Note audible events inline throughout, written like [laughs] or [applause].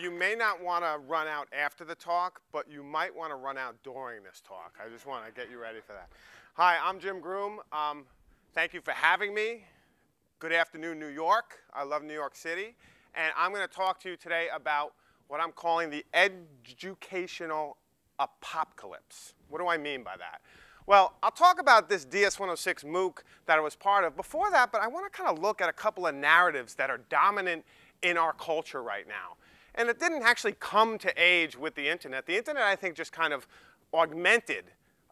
you may not want to run out after the talk, but you might want to run out during this talk. I just want to get you ready for that. Hi, I'm Jim Groom. Um, thank you for having me. Good afternoon, New York. I love New York City. And I'm going to talk to you today about what I'm calling the educational apocalypse. What do I mean by that? Well, I'll talk about this DS-106 MOOC that I was part of before that, but I want to kind of look at a couple of narratives that are dominant in our culture right now. And it didn't actually come to age with the internet. The internet, I think, just kind of augmented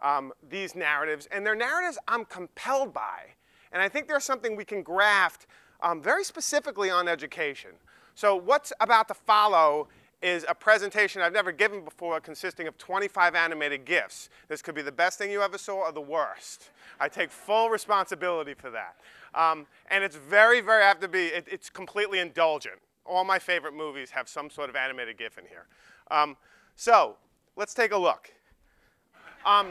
um, these narratives, and they're narratives I'm compelled by. And I think there's something we can graft um, very specifically on education. So what's about to follow is a presentation I've never given before consisting of 25 animated GIFs. This could be the best thing you ever saw or the worst. I take full responsibility for that. Um, and it's very, very, I have to be, it, it's completely indulgent. All my favorite movies have some sort of animated GIF in here. Um, so let's take a look. Um,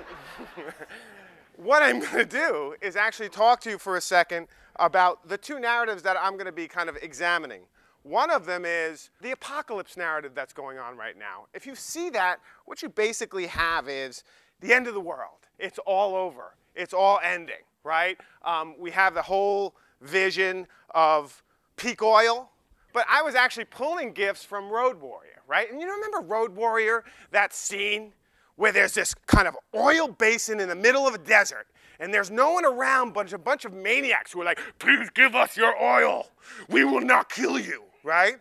[laughs] what I'm going to do is actually talk to you for a second about the two narratives that I'm going to be kind of examining. One of them is the apocalypse narrative that's going on right now. If you see that, what you basically have is the end of the world. It's all over. It's all ending, right? Um, we have the whole vision of peak oil, but I was actually pulling GIFs from Road Warrior, right? And you remember Road Warrior, that scene where there's this kind of oil basin in the middle of a desert, and there's no one around but a bunch of maniacs who are like, please give us your oil. We will not kill you, right?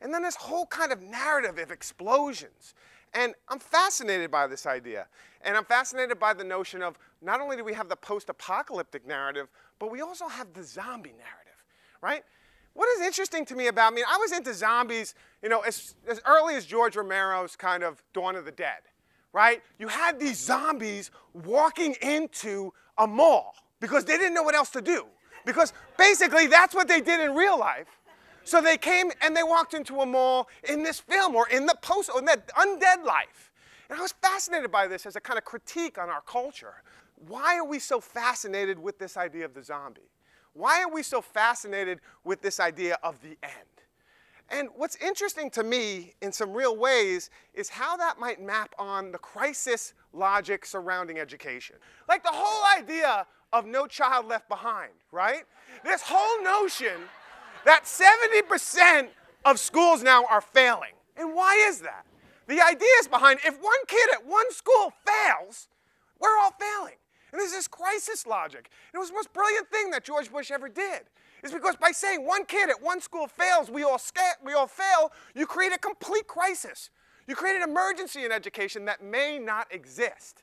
And then this whole kind of narrative of explosions. And I'm fascinated by this idea. And I'm fascinated by the notion of not only do we have the post-apocalyptic narrative, but we also have the zombie narrative, right? What is interesting to me about, I mean, I was into zombies, you know, as, as early as George Romero's kind of Dawn of the Dead right? You had these zombies walking into a mall because they didn't know what else to do. Because basically that's what they did in real life. So they came and they walked into a mall in this film or in the post, or in that undead life. And I was fascinated by this as a kind of critique on our culture. Why are we so fascinated with this idea of the zombie? Why are we so fascinated with this idea of the end? And what's interesting to me in some real ways is how that might map on the crisis logic surrounding education. Like the whole idea of no child left behind, right? This whole notion that 70% of schools now are failing. And why is that? The idea is behind if one kid at one school fails, we're all failing. And this is crisis logic. And it was the most brilliant thing that George Bush ever did is because by saying one kid at one school fails, we all, we all fail, you create a complete crisis. You create an emergency in education that may not exist.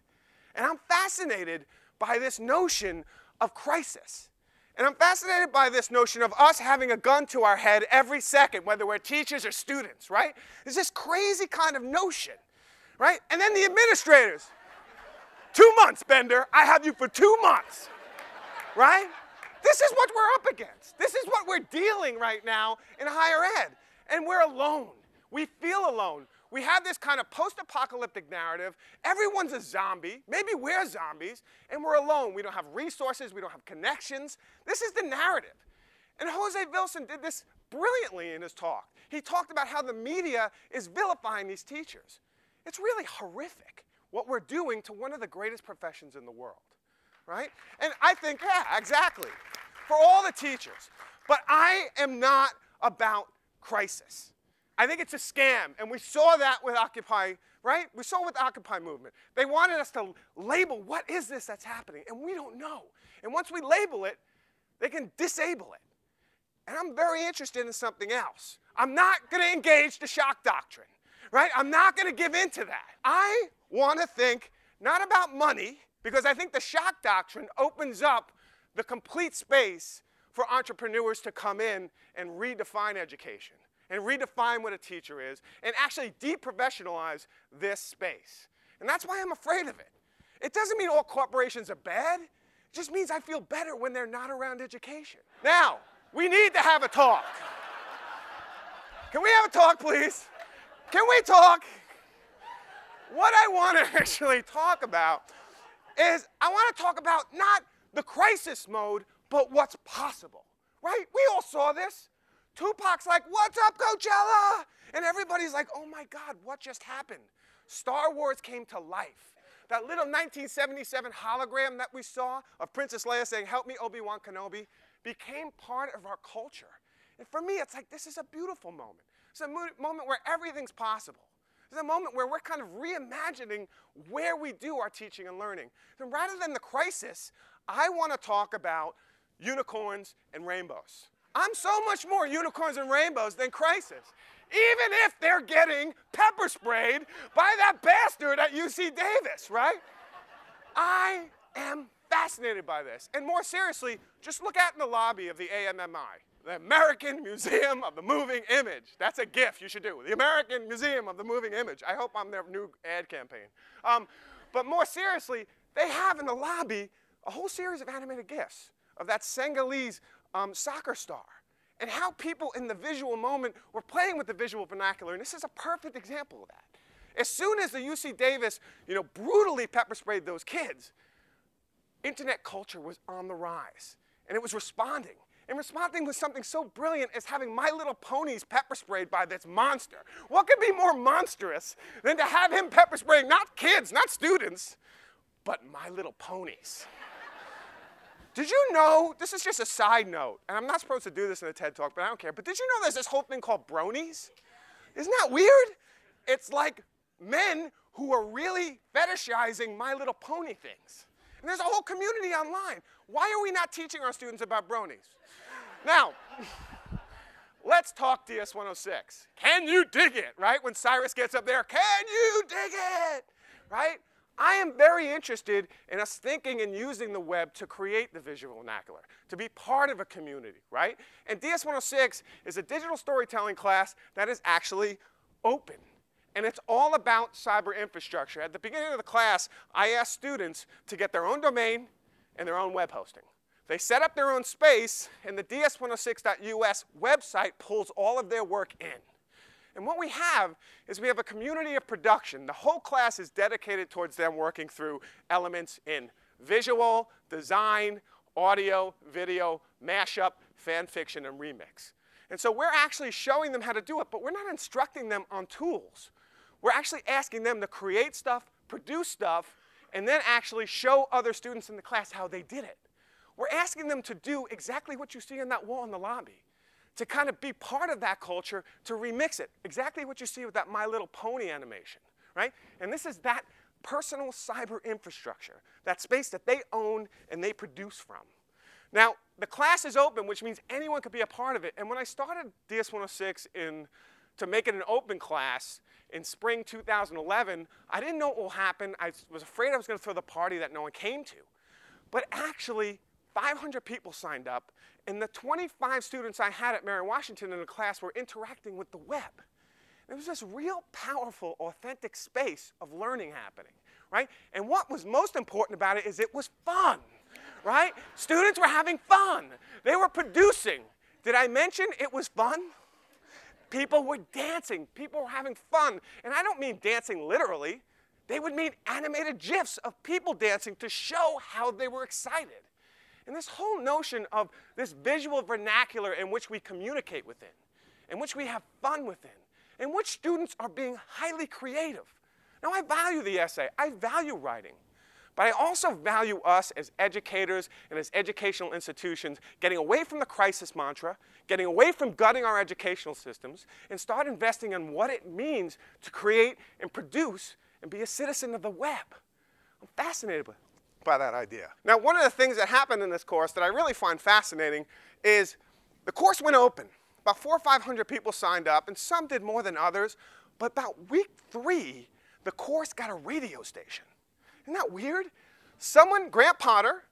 And I'm fascinated by this notion of crisis. And I'm fascinated by this notion of us having a gun to our head every second, whether we're teachers or students, right? It's this crazy kind of notion, right? And then the administrators, two months, Bender, I have you for two months, right? This is what we're up against. This is what we're dealing right now in higher ed. And we're alone. We feel alone. We have this kind of post-apocalyptic narrative. Everyone's a zombie. Maybe we're zombies, and we're alone. We don't have resources. We don't have connections. This is the narrative. And Jose Vilson did this brilliantly in his talk. He talked about how the media is vilifying these teachers. It's really horrific what we're doing to one of the greatest professions in the world right? And I think, yeah, exactly, for all the teachers. But I am not about crisis. I think it's a scam, and we saw that with Occupy, right? We saw with the Occupy movement. They wanted us to label what is this that's happening, and we don't know. And once we label it, they can disable it. And I'm very interested in something else. I'm not going to engage the shock doctrine, right? I'm not going to give in to that. I want to think not about money, because I think the shock doctrine opens up the complete space for entrepreneurs to come in and redefine education and redefine what a teacher is and actually deprofessionalize this space. And that's why I'm afraid of it. It doesn't mean all corporations are bad. It just means I feel better when they're not around education. Now, we need to have a talk. Can we have a talk, please? Can we talk? What I want to [laughs] actually talk about is I want to talk about not the crisis mode, but what's possible, right? We all saw this. Tupac's like, What's up, Coachella? And everybody's like, Oh my God, what just happened? Star Wars came to life. That little 1977 hologram that we saw of Princess Leia saying, Help me, Obi Wan Kenobi, became part of our culture. And for me, it's like this is a beautiful moment. It's a mo- moment where everything's possible. It's a moment where we're kind of reimagining where we do our teaching and learning. And rather than the crisis, I want to talk about unicorns and rainbows. I'm so much more unicorns and rainbows than crisis. Even if they're getting pepper sprayed by that bastard at UC Davis, right? I am fascinated by this. And more seriously, just look out in the lobby of the AMMI the American [laughs] Museum of the Moving Image. That's a GIF you should do. The American Museum of the Moving Image. I hope I'm their new ad campaign. Um, but more seriously, they have in the lobby a whole series of animated gifs of that Senegalese um, soccer star and how people in the visual moment were playing with the visual vernacular. And this is a perfect example of that. As soon as the UC Davis, you know, brutally pepper sprayed those kids, internet culture was on the rise and it was responding and responding with something so brilliant as having My Little Ponies pepper sprayed by this monster. What could be more monstrous than to have him pepper spraying not kids, not students, but My Little Ponies? Did you know, this is just a side note, and I'm not supposed to do this in a TED Talk, but I don't care, but did you know there's this whole thing called bronies? Isn't that weird? It's like men who are really fetishizing My Little Pony things. And there's a whole community online. Why are we not teaching our students about bronies? Now, [laughs] let's talk DS106. Can you dig it, right? When Cyrus gets up there, can you dig it, right? I am very interested in us thinking and using the web to create the visual vernacular, to be part of a community, right? And DS106 is a digital storytelling class that is actually open. And it's all about cyber infrastructure. At the beginning of the class, I asked students to get their own domain and their own web hosting. They set up their own space, and the ds106.us website pulls all of their work in. And what we have is we have a community of production. The whole class is dedicated towards them working through elements in visual, design, audio, video, mashup, fan fiction, and remix. And so we're actually showing them how to do it, but we're not instructing them on tools. We're actually asking them to create stuff, produce stuff, and then actually show other students in the class how they did it. We're asking them to do exactly what you see on that wall in the lobby, to kind of be part of that culture, to remix it. Exactly what you see with that My Little Pony animation, right? And this is that personal cyber infrastructure, that space that they own and they produce from. Now, the class is open, which means anyone could be a part of it. And when I started DS106 in, to make it an open class in spring 2011, I didn't know what will happen. I was afraid I was going to throw the party that no one came to. But actually, 500 people signed up, and the 25 students I had at Mary Washington in the class were interacting with the web. It was this real powerful, authentic space of learning happening, right? And what was most important about it is it was fun, right? Students were having fun. They were producing. Did I mention it was fun? People were dancing. People were having fun. And I don't mean dancing literally. They would mean animated GIFs of people dancing to show how they were excited. And this whole notion of this visual vernacular in which we communicate within, in which we have fun within, in which students are being highly creative. Now, I value the essay, I value writing, but I also value us as educators and as educational institutions getting away from the crisis mantra, getting away from gutting our educational systems, and start investing in what it means to create and produce and be a citizen of the web. I'm fascinated by that idea. Now, one of the things that happened in this course that I really find fascinating is the course went open. About four or 500 people signed up, and some did more than others. But about week three, the course got a radio station. Isn't that weird? Someone, Grant Potter,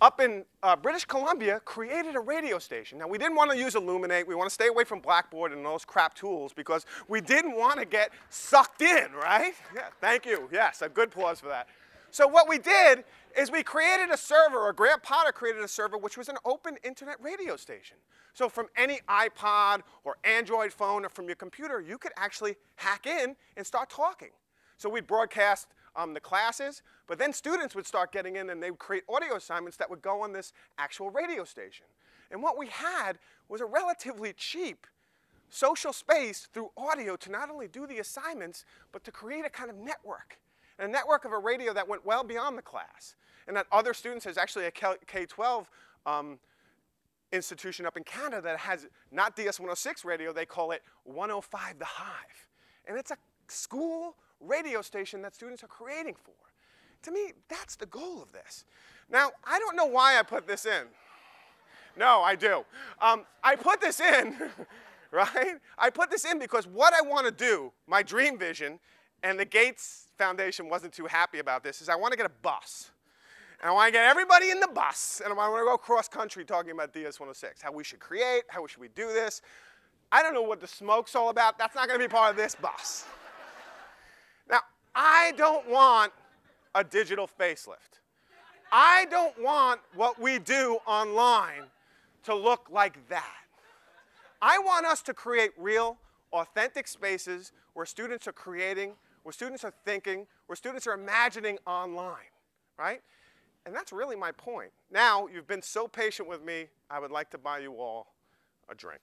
up in uh, British Columbia, created a radio station. Now, we didn't want to use Elluminate. We want to stay away from Blackboard and those crap tools because we didn't want to get sucked in, right? [laughs] Yeah, thank you. Yes, a good applause for that. So what we did is we created a server, or Grant Potter created a server, which was an open internet radio station. So from any iPod or Android phone or from your computer, you could actually hack in and start talking. So we'd broadcast um, the classes, but then students would start getting in and they would create audio assignments that would go on this actual radio station. And what we had was a relatively cheap social space through audio to not only do the assignments, but to create a kind of network. And a network of a radio that went well beyond the class. And that other students, there's actually a K-12 um, institution up in Canada that has not DS-106 radio, they call it 105 The Hive. And it's a school radio station that students are creating for. To me, that's the goal of this. Now, I don't know why I put this in. No, I do. Um, I put this in, [laughs] right? I put this in because what I want to do, my dream vision, and the Gates Foundation wasn't too happy about this, is I want to get a bus. And I want to get everybody in the bus, and I want to go cross country talking about DS-106, how we should create, how we should we do this. I don't know what the smoke's all about. That's not going to be part of this bus. I don't want a digital facelift. I don't want what we do online to look like that. I want us to create real, authentic spaces where students are creating, where students are thinking, where students are imagining online, right? And that's really my point. Now, you've been so patient with me, I would like to buy you all a drink.